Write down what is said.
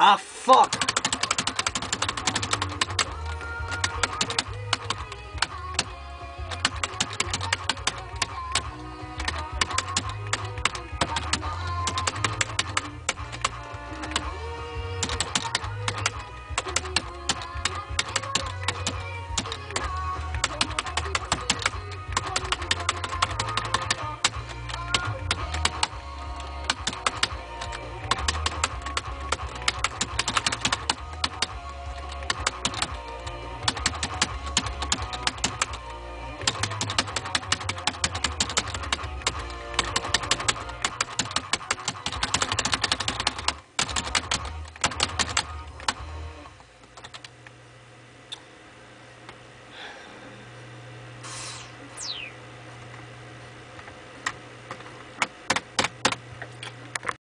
Ah, fuck!